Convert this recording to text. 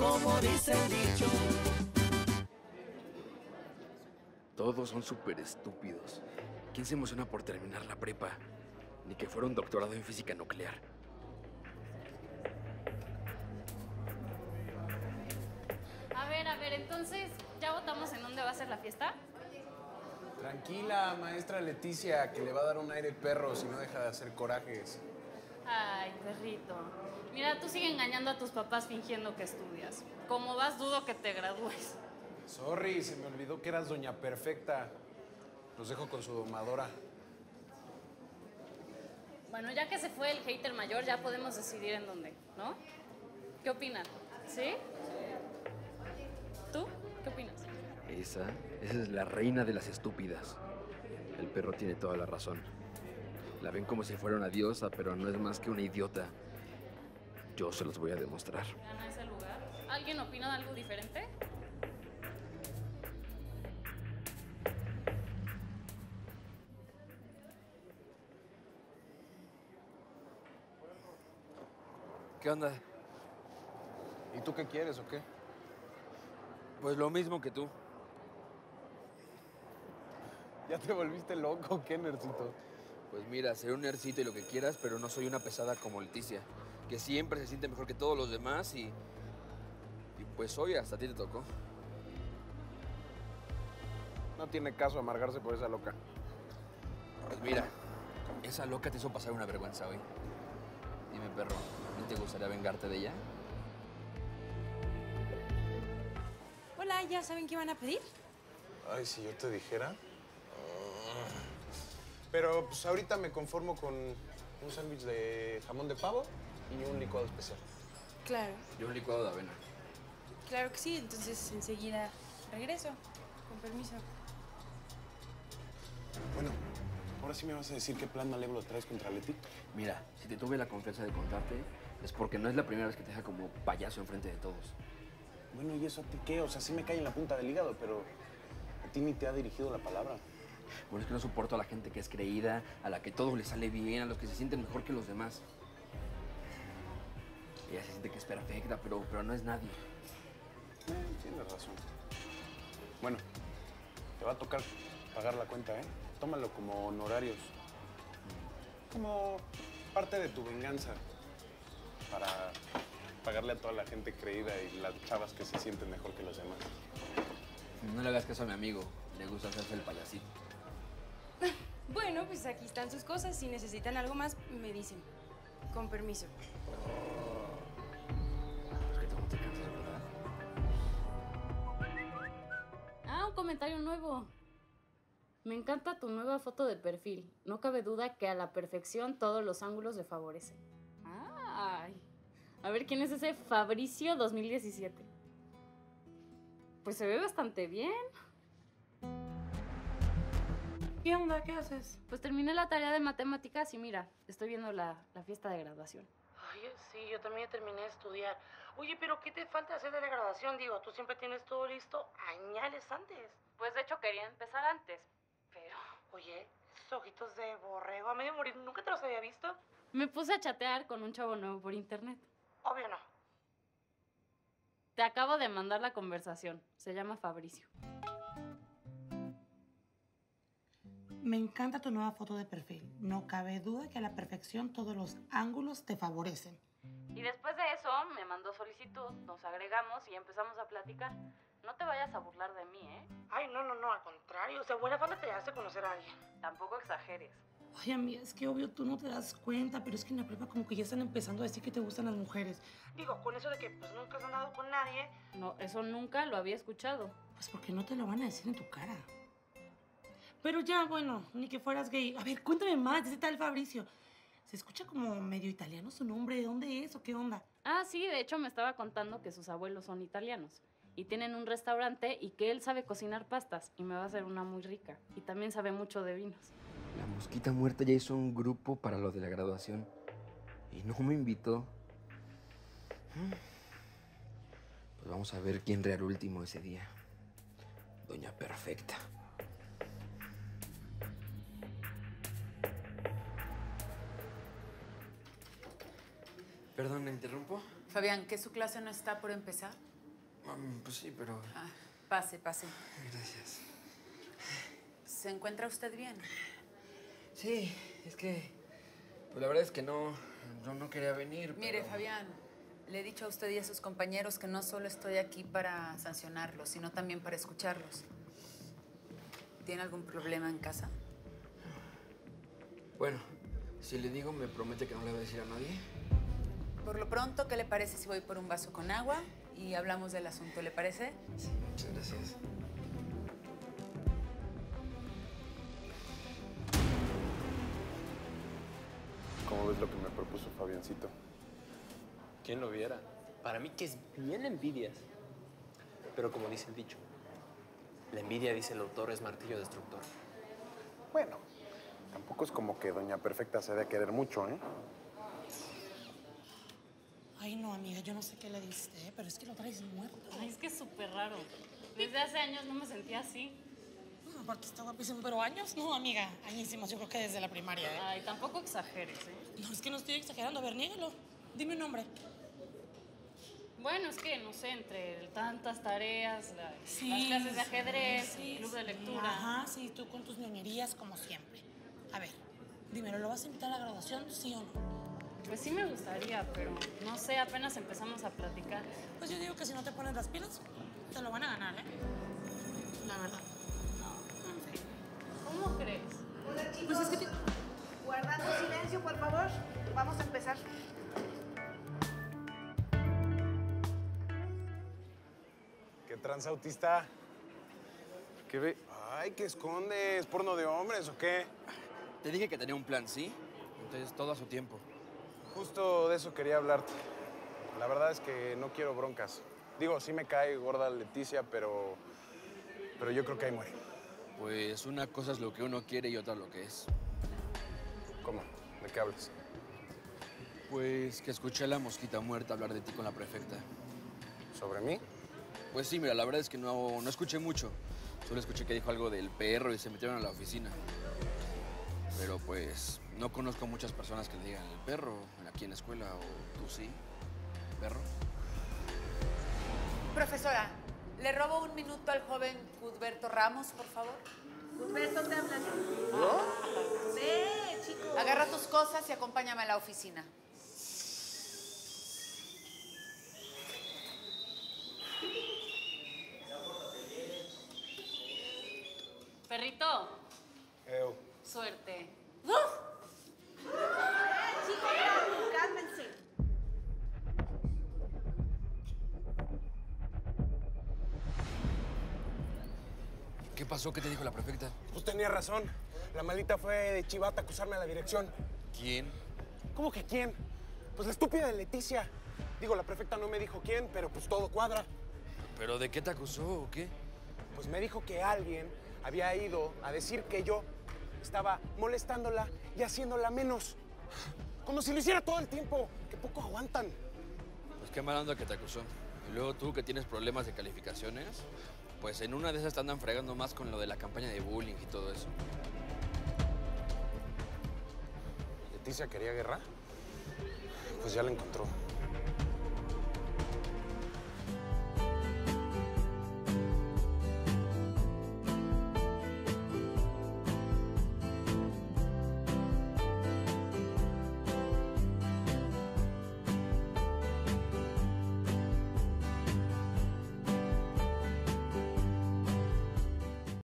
como dice el dicho. Todos son súper estúpidos. ¿Quién se emociona por terminar la prepa? Ni que fuera un doctorado en física nuclear. A ver, a ver, entonces, ¿ya votamos en dónde va a ser la fiesta? Tranquila, maestra Leticia, que le va a dar un aire perro si no deja de hacer corajes. Ay, perrito. Mira, tú sigue engañando a tus papás fingiendo que estudias. Como vas, dudo que te gradúes. Sorry, se me olvidó que eras doña perfecta. Los dejo con su domadora. Bueno, ya que se fue el hater mayor, ya podemos decidir en dónde, ¿no? ¿Qué opinan? ¿Sí? ¿Tú? ¿Qué opinas? Esa, esa es la reina de las estúpidas. El perro tiene toda la razón. La ven como si fuera una diosa, pero no es más que una idiota. Yo se los voy a demostrar. ¿Gana ese lugar? ¿Alguien opina de algo diferente? ¿Qué onda? ¿Y tú qué quieres o qué? Pues lo mismo que tú. ¿Ya te volviste loco, qué nercito? Pues mira, seré un nercito y lo que quieras, pero no soy una pesada como Leticia, que siempre se siente mejor que todos los demás y. Y pues hoy hasta a ti te tocó. No tiene caso amargarse por esa loca. Pues mira, esa loca te hizo pasar una vergüenza hoy. Dime, perro, ¿no te gustaría vengarte de ella? Hola, ¿ya saben qué van a pedir? Ay, si yo te dijera. Pero pues ahorita me conformo con un sándwich de jamón de pavo y un licuado especial. Claro, Yo un licuado de avena. claro que sí. Entonces enseguida regreso. Con permiso. Bueno, ahora sí me vas a decir qué plan malévolo traes contra Leti. Mira, si te tuve la confianza de contarte, es porque no es la primera vez que te deja como payaso enfrente de todos. Bueno, ¿y eso a ti qué? O sea, sí me cae en la punta del hígado, pero a ti ni te ha dirigido la palabra. Bueno, es que no soporto a la gente que es creída, a la que todo le sale bien, a los que se sienten mejor que los demás. Ella se siente que es perfecta, pero, pero no es nadie. Eh, tienes razón. Bueno, te va a tocar pagar la cuenta, ¿eh? Tómalo como honorarios. Como parte de tu venganza. Para pagarle a toda la gente creída y las chavas que se sienten mejor que los demás. No le hagas caso a mi amigo, le gusta hacerse el payasito. Bueno, pues aquí están sus cosas. Si necesitan algo más, me dicen. Con permiso. Es que tú no te cansas, ¿verdad? Ah, un comentario nuevo. Me encanta tu nueva foto de perfil. No cabe duda que a la perfección todos los ángulos le favorecen. Ay. A ver, ¿quién es ese Fabricio 2017? Pues se ve bastante bien. ¿Qué onda? ¿Qué haces? Pues terminé la tarea de matemáticas y mira, estoy viendo la, la fiesta de graduación. Ay, sí, yo también terminé de estudiar. Oye, pero ¿qué te falta hacer de la graduación? Digo, tú siempre tienes todo listo añales antes. Pues de hecho quería empezar antes, pero Oye, esos ojitos de borrego a medio morir, ¿nunca te los había visto? me puse a chatear con un chavo nuevo por internet. Obvio no. Te acabo de mandar la conversación. Se llama Fabricio. Me encanta tu nueva foto de perfil. No cabe duda que a la perfección todos los ángulos te favorecen. Y después de eso me mandó solicitud, nos agregamos y empezamos a platicar. No te vayas a burlar de mí, ¿eh? Ay, no, no, no, al contrario. O sea, buena falta te hace conocer a alguien. Tampoco exageres. Ay, amiga, es que obvio tú no te das cuenta, pero es que en la prepa como que ya están empezando a decir que te gustan las mujeres. Digo, con eso de que pues nunca has andado con nadie. No, eso nunca lo había escuchado. Pues porque no te lo van a decir en tu cara. Pero ya, bueno, ni que fueras gay. A ver, cuéntame más ese tal Fabricio. Se escucha como medio italiano su nombre. ¿De dónde es o qué onda? Ah, sí, de hecho me estaba contando que sus abuelos son italianos y tienen un restaurante y que él sabe cocinar pastas y me va a hacer una muy rica. Y también sabe mucho de vinos. La mosquita muerta ya hizo un grupo para lo de la graduación. Y no me invitó. Pues vamos a ver quién real último ese día. Doña Perfecta. Perdón, ¿me interrumpo? Fabián, ¿que su clase no está por empezar? Mm, pues sí, pero... Ah, pase, pase. Gracias. ¿Se encuentra usted bien? Sí, es que... Pues la verdad es que no, no, no quería venir, Mire, pero- Fabián, le he dicho a usted y a sus compañeros que no solo estoy aquí para sancionarlos, sino también para escucharlos. ¿Tiene algún problema en casa? Bueno, si le digo, me promete que no le va a decir a nadie. Por lo pronto, ¿qué le parece si voy por un vaso con agua y hablamos del asunto? ¿Le parece? Sí, muchas gracias. ¿Cómo ves lo que me propuso Fabiancito? ¿Quién lo viera? Para mí que es bien envidias. Pero como dice el dicho, la envidia, dice el autor, es martillo destructor. Bueno, tampoco es como que Doña Perfecta se dé a querer mucho, ¿eh? No, amiga, yo no sé qué le diste, ¿eh? pero es que lo traes muerto. Ay, es que es súper raro. Desde hace años no me sentía así. No, aparte está guapísimo, pero años, no, amiga, añísimos, yo creo que desde la primaria, ¿eh? Ay, tampoco exageres, ¿eh? No, es que no estoy exagerando, a ver, niégalo. Dime un nombre. Bueno, es que, no sé, entre tantas tareas, la- Sí, las clases de ajedrez, sí, el club de lectura. Ajá, sí, tú con tus ñoñerías como siempre. A ver, dímelo, ¿lo vas a invitar a la graduación, sí o no? Pues sí me gustaría, pero no sé, apenas empezamos a platicar. Pues yo digo que si no te pones las pilas, te lo van a ganar, ¿eh? La verdad. ¿Cómo crees? Hola chicos. Pues es que te- Guardando silencio, por favor. Vamos a empezar. ¿Qué transautista? ¿Qué ve? Ay, ¿qué escondes? ¿Porno de hombres o qué? Te dije que tenía un plan, ¿sí? Entonces todo a su tiempo. Justo de eso quería hablarte. La verdad es que no quiero broncas. Digo, sí me cae gorda Leticia, pero. Pero yo creo que ahí muere. Pues una cosa es lo que uno quiere y otra lo que es. ¿Cómo? ¿De qué hablas? Pues que escuché a la mosquita muerta hablar de ti con la prefecta. ¿Sobre mí? Pues sí, mira, la verdad es que no, no escuché mucho. Solo escuché que dijo algo del perro y se metieron a la oficina. Pues no conozco muchas personas que le digan el perro aquí en la escuela o tú sí. ¿Perro? Profesora, ¿le robo un minuto al joven Cudberto Ramos, por favor? Humberto, te hablan. Ve, chico. Agarra tus cosas y acompáñame a la oficina. Perrito, Eu. suerte. Chicos, cálmense. ¿Qué pasó? ¿Qué te dijo la prefecta? Pues tenía razón. La maldita fue de chivata a acusarme a la dirección. ¿Quién? ¿Cómo que quién? Pues la estúpida de Leticia. Digo, la prefecta no me dijo quién, pero pues todo cuadra. ¿Pero de qué te acusó o qué? Pues me dijo que alguien había ido a decir que yo estaba molestándola y haciéndola menos. Como si lo hiciera todo el tiempo, que poco aguantan. Pues qué mal onda que te acusó. Y luego tú que tienes problemas de calificaciones, pues en una de esas te andan fregando más con lo de la campaña de bullying y todo eso. ¿Leticia quería guerra? Pues ya la encontró.